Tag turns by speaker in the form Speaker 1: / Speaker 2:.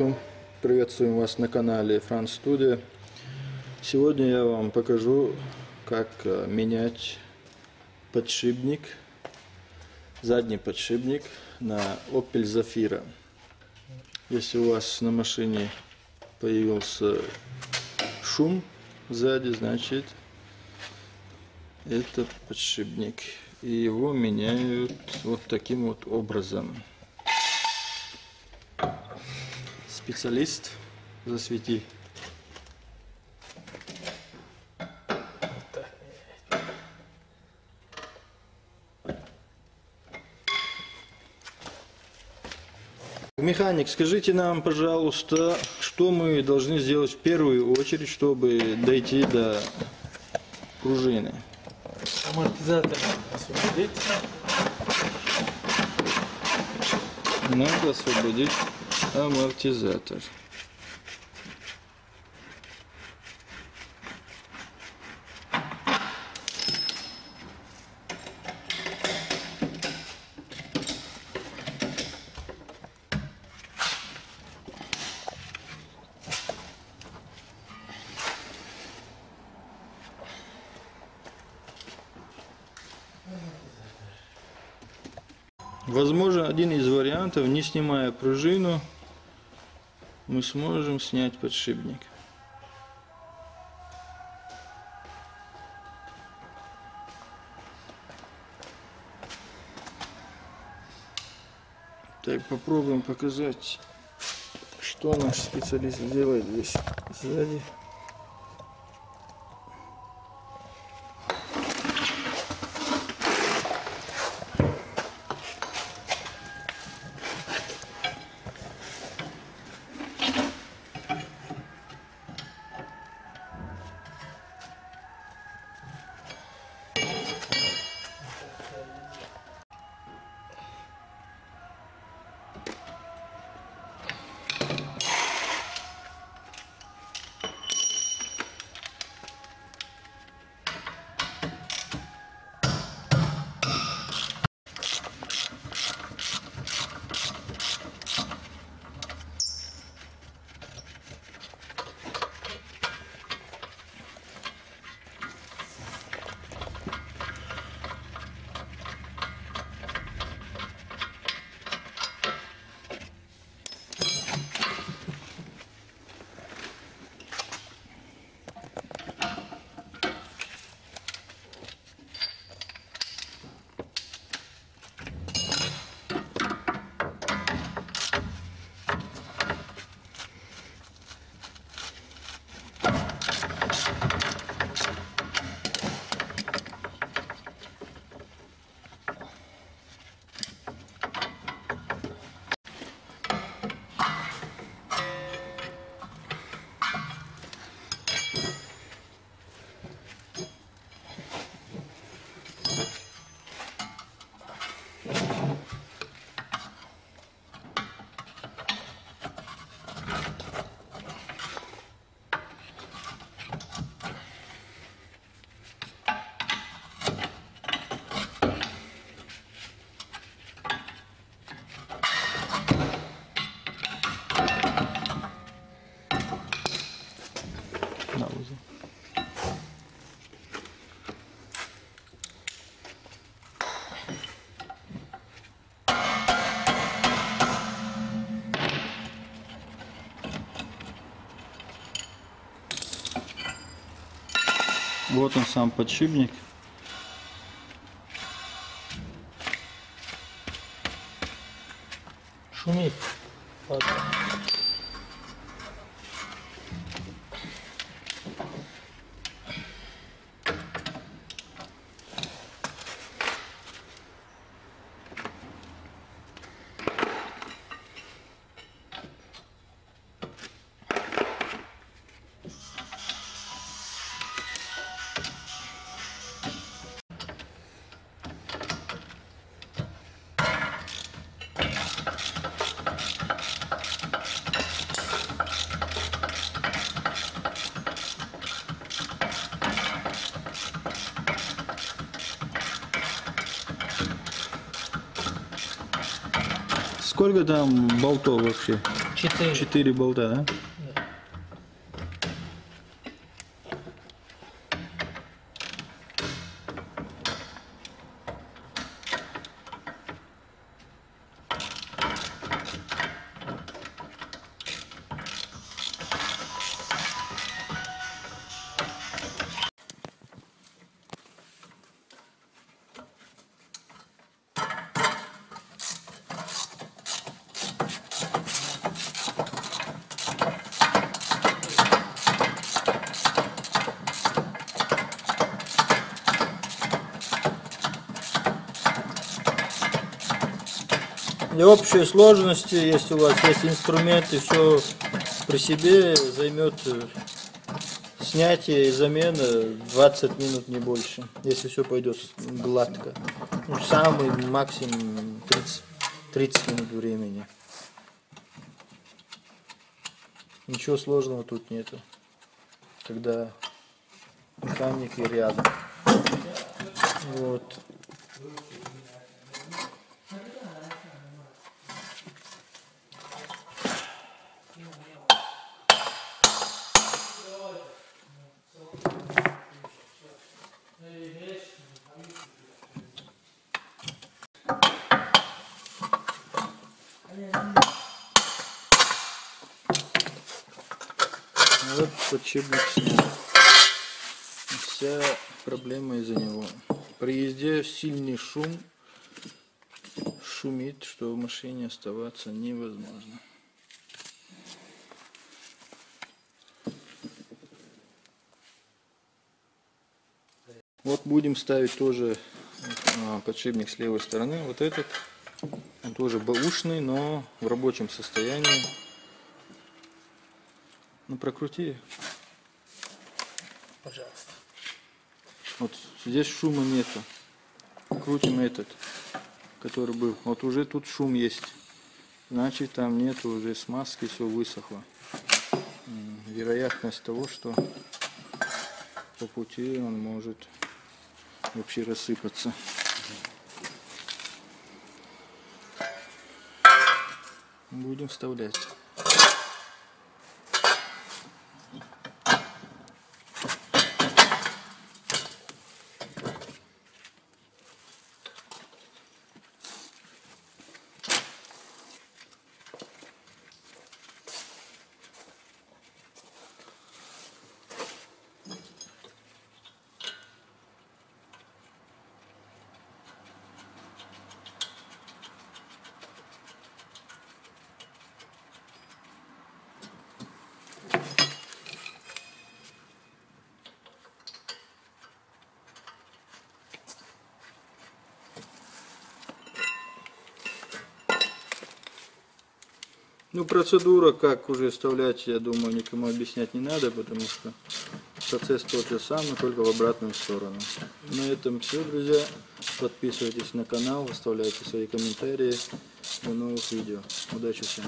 Speaker 1: алейкум. Приветствуем вас на канале France Studio. Сегодня я вам покажу, как э, менять подшипник, задний подшипник на Opel Zafira. Если у вас на машине появился шум сзади, значит это подшипник. И его меняют вот таким вот образом. Специалист, засвети. Механик, скажите нам, пожалуйста, что мы должны сделать в первую очередь, чтобы дойти до пружины?
Speaker 2: Амортизатор освободить.
Speaker 1: Надо освободить амортизатор. Возможно, один из вариантов, не снимая пружину, мы сможем снять подшипник. Так, попробуем показать, что наш специалист делает здесь сзади. Вот он сам подшипник.
Speaker 2: Шумит. Ладно.
Speaker 1: Сколько там болтов вообще?
Speaker 2: Четыре.
Speaker 1: Четыре болта, да? Для общей сложности, если у вас есть инструменты, все при себе займет э, снятие и замена 20 минут не больше, если все пойдет гладко. Ну, самый максимум 30, 30 минут времени. Ничего сложного тут нету, когда механики рядом. Вот. Подшипник. Вся проблема из-за него. При езде сильный шум шумит, что в машине оставаться невозможно. Вот будем ставить тоже а, подшипник с левой стороны. Вот этот, он тоже бэушный, но в рабочем состоянии. Ну прокрути.
Speaker 2: Пожалуйста.
Speaker 1: Вот здесь шума нету. Крутим этот, который был. Вот уже тут шум есть. Значит там нету уже смазки, все высохло. Вероятность того, что по пути он может вообще рассыпаться. Будем вставлять. Ну, процедура, как уже вставлять, я думаю, никому объяснять не надо, потому что процесс тот же самый, только в обратную сторону. На этом все, друзья. Подписывайтесь на канал, оставляйте свои комментарии. До новых видео. Удачи всем!